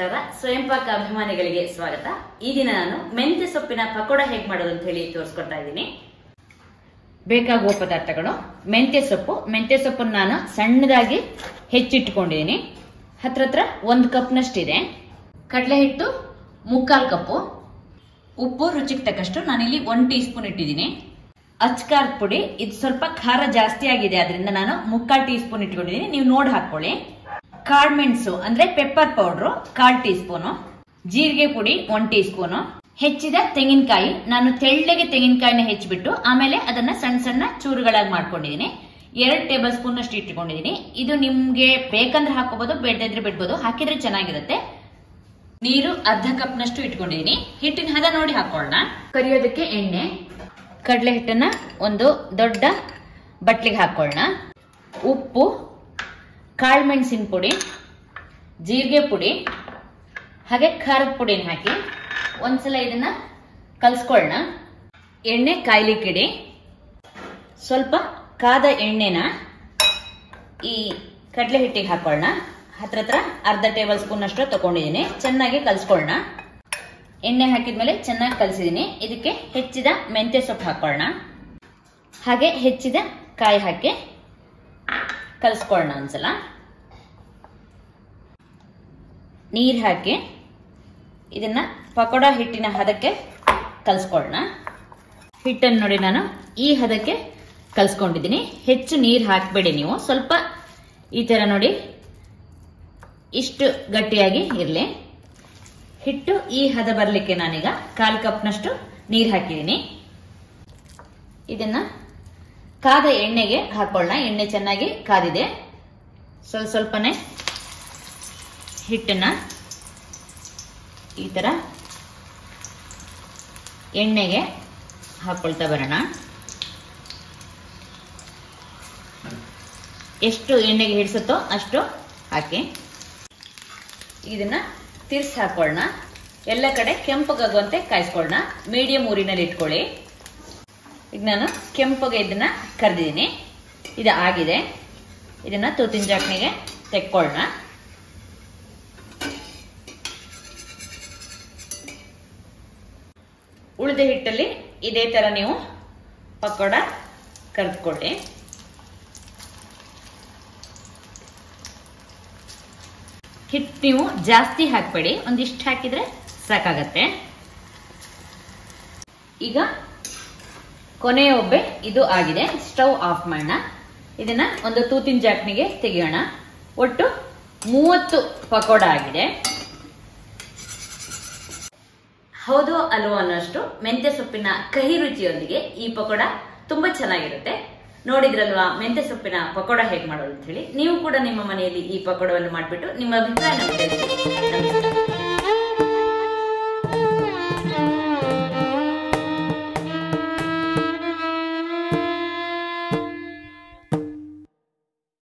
ನಮಸ್ಕಾರ. ಸ್ವಯಂ ಪಾಕ ಅಭಿಮಾನಿಗಳಿಗೆ ಸ್ವಾಗತ. ಈ ದಿನ ನಾನು ಮೆಂತ್ಯ ಸೊಪ್ಪಿನ ಪಕೋಡ ಹೇಗೆ ಮಾಡೋದು ಅಂತ ಹೇಳಿ ತೋರಿಸ್ಕೊಡ್ತಾ ಇದ್ದೀನಿ. ಬೇಕಾಗುವ ಪದಾರ್ಥಗಳು. ಮೆಂತ್ಯ ಸೊಪ್ಪು. ಮೆಂತ್ಯ ಸೊಪ್ಪನ್ನು ನಾನು ಸಣ್ಣದಾಗಿ ಹೆಚ್ಚಿಟ್ಕೊಂಡಿದ್ದೀನಿ. ಹತ್ರ ಹತ್ರ ಒಂದು ಕಪ್ನಷ್ಟಿದೆ. ಕಡಲೆ ಹಿಟ್ಟು ಮುಕ್ಕಾಲು ಕಪ್ಪು. ಉಪ್ಪು ರುಚಿಗೆ ತಕ್ಕಷ್ಟು ನಾನಿಲ್ಲಿ ಒನ್ ಟೀ ಸ್ಪೂನ್ ಇಟ್ಟಿದ್ದೀನಿ. ಅಚ್ಕಾರದ ಪುಡಿ. ಇದು ಸ್ವಲ್ಪ ಖಾರ ಜಾಸ್ತಿ ಆಗಿದೆ ಅದರಿಂದ ನಾನು ಮುಕ್ಕಾಲು ಟೀ ಸ್ಪೂನ್ ಇಟ್ಕೊಂಡಿದ್ದೀನಿ. ನೀವು ನೋಡಿ ಹಾಕೊಳ್ಳಿ ಕಾಳು ಮೆಣಸು ಅಂದ್ರೆ ಪೆಪ್ಪರ್ ಪೌಡ್ರು ಕಾಲ್ ಟೀ ಸ್ಪೂನು ಜೀರಿಗೆ ಪುಡಿ ಒನ್ ಟೀ ಸ್ಪೂನು ಹೆಚ್ಚಿದ ತೆಂಗಿನಕಾಯಿ, ನಾನು ತೆಳ್ಳಗೆ ತೆಂಗಿನಕಾಯಿನ ಹೆಚ್ಚಿಬಿಟ್ಟು, ಆಮೇಲೆ ಅದನ್ನ ಸಣ್ಣ ಸಣ್ಣ ಚೂರುಗಳಾಗಿ ಮಾಡ್ಕೊಂಡಿದ್ದೀನಿ ಎರಡು ಟೇಬಲ್ ಸ್ಪೂನ್ ಅಷ್ಟು ಇಟ್ಕೊಂಡಿದ್ದೀನಿ ಇದು ನಿಮ್ಗೆ ಬೇಕಂದ್ರೆ ಹಾಕೋಬಹುದು ಬೇಡದಿದ್ರೆ ಬಿಡ್ಬೋದು, ಹಾಕಿದ್ರೆ ಚೆನ್ನಾಗಿರುತ್ತೆ. ನೀರು ಅರ್ಧ ಕಪ್ನಷ್ಟು ಇಟ್ಕೊಂಡಿದ್ದೀನಿ ಹಿಟ್ಟಿನ ಹದ ನೋಡಿ ಹಾಕೊಳ್ಳೋಣ. ಕರಿಯೋದಕ್ಕೆ ಎಣ್ಣೆ ಕಡಲೆ ಹಿಟ್ಟನ್ನ ಒಂದು ದೊಡ್ಡ ಬಟ್ಲಿಗೆ ಹಾಕೊಳ್ಳೋಣ. ಉಪ್ಪು ಕಾಳು ಮೆಣಸಿನ ಪುಡಿ, ಜೀರಿಗೆ ಪುಡಿ, ಹಾಗೆ ಖಾರದ ಪುಡಿನ ಹಾಕಿ ಒಂದ್ಸಲ ಇದನ್ನ ಕಲ್ಸ್ಕೊಳ್ಳೋಣ ಎಣ್ಣೆ ಕಾಯ್ಲಿಕ್ಕಿಡಿ ಸ್ವಲ್ಪ ಕಾದ ಎಣ್ಣೆನ ಈ ಕಡಲೆ ಹಿಟ್ಟಿಗೆ ಹಾಕೊಳ್ಳೋಣ ಹತ್ರ ಹತ್ರ ಅರ್ಧ ಟೇಬಲ್ ಸ್ಪೂನ್ ಅಷ್ಟು ತಗೊಂಡಿದ್ದೀನಿ ಚೆನ್ನಾಗಿ ಕಲ್ಸ್ಕೊಳ್ಳೋಣ ಎಣ್ಣೆ ಹಾಕಿದ್ಮೇಲೆ ಚೆನ್ನಾಗಿ ಕಲಸಿದ್ದೀನಿ ಇದಕ್ಕೆ ಹೆಚ್ಚಿದ ಮೆಂತ್ಯ ಸೊಪ್ಪು ಹಾಕೊಳ್ಳೋಣ ಹಾಗೆ ಹೆಚ್ಚಿದ ಕಾಯಿ ಹಾಕಿ ಕಲಿಸ್ಕೊಳ್ಳೋಣ ಒಂದ್ಸಲ. ನೀರು ಹಾಕಿ ಇದನ್ನ ಪಕೋಡ ಹಿಟ್ಟಿನ ಹದಕ್ಕೆ ಕಲಿಸ್ಕೊಳ್ಳೋಣ ಹಿಟ್ಟನ್ನು ನೋಡಿ ನಾನು ಈ ಹದಕ್ಕೆ ಕಲಿಸ್ಕೊಂಡಿದ್ದೀನಿ. ಹೆಚ್ಚು ನೀರು ಹಾಕಬೇಡಿ ನೀವು. ಸ್ವಲ್ಪ ಈ ಥರ ನೋಡಿ ಇಷ್ಟು ಗಟ್ಟಿಯಾಗಿ ಇರಲಿ. ಹಿಟ್ಟು ಈ ಹದ ಬರಲಿಕ್ಕೆ ನಾನೀಗ ಕಾಲು ಕಪ್ನಷ್ಟು ನೀರು ಹಾಕಿದ್ದೀನಿ. ಇದನ್ನ ಕಾದ ಎಣ್ಣೆಗೆ ಹಾಕೊಳ್ಳೋಣ. ಎಣ್ಣೆ ಚೆನ್ನಾಗಿ ಕಾದಿದೆ. ಸ್ವಲ್ಪ ಸ್ವಲ್ಪನೇ ಹಿಟ್ಟನ್ನ ಈ ಥರ ಎಣ್ಣೆಗೆ ಹಾಕೊಳ್ತಾ ಬರೋಣ. ಎಷ್ಟು ಎಣ್ಣೆಗೆ ಹಿಡಿಸುತ್ತೋ ಅಷ್ಟು ಹಾಕಿ. ಇದನ್ನ ತಿರ್ಸಿ ಹಾಕೊಳ್ಳೋಣ. ಎಲ್ಲ ಕಡೆ ಕೆಂಪಗಾಗುವಂತೆ ಕಾಯಿಸ್ಕೊಳ್ಳೋಣ. ಮೀಡಿಯಂ ಊರಿನಲ್ಲಿ ಇಟ್ಕೊಳ್ಳಿ. ಈಗ ನಾನು ಕೆಂಪಗೆ ಇದನ್ನ ಕರೆದಿದ್ದೀನಿ. ಇದು ಆಗಿದೆ. ಇದನ್ನ ತೂತಿನ ಜಾಕ್ನಿಗೆ ತೆಕ್ಕೊಳ್ಳೋಣ ಉಳಿದ ಹಿಟ್ಟಲ್ಲಿ ಇದೇ ತರ ನೀವು ಪಕೋಡ ಕರೆದುಕೊಳ್ಳಿ. ಹಿಟ್ಟು ನೀವು ಜಾಸ್ತಿ ಹಾಕಬೇಡಿ. ಒಂದಿಷ್ಟು ಹಾಕಿದ್ರೆ ಸಾಕಾಗತ್ತೆ. ಈಗ ಕೊನೆಯ ಒಬ್ಬೆ ಇದು ಆಗಿದೆ. ಸ್ಟವ್ ಆಫ್ ಮಾಡೋಣ. ಇದನ್ನ ಒಂದು ತೂತಿನ ಜಾಕ್ನಿಗೆ ತೆಗೆಯೋಣ. ಒಟ್ಟು ಮೂವತ್ತು ಪಕೋಡ ಆಗಿದೆ. ಹೌದು ಅಲ್ವೋ ಅನ್ನೋಷ್ಟು ಮೆಂತ್ಯ ಸೊಪ್ಪಿನ ಕಹಿ ರುಚಿಯೊಂದಿಗೆ ಈ ಪಕೋಡ ತುಂಬಾ ಚೆನ್ನಾಗಿರುತ್ತೆ. ನೋಡಿದ್ರಲ್ವಾ ಮೆಂತ್ಯ ಸೊಪ್ಪಿನ ಪಕೋಡ ಹೇಗೆ ಮಾಡೋದು ಅಂತ ಹೇಳಿ. ನೀವು ಕೂಡ ನಿಮ್ಮ ಮನೆಯಲ್ಲಿ ಈ ಪಕೋಡವನ್ನು ಮಾಡಿಬಿಟ್ಟು ನಿಮ್ಮ ಅಭಿಪ್ರಾಯ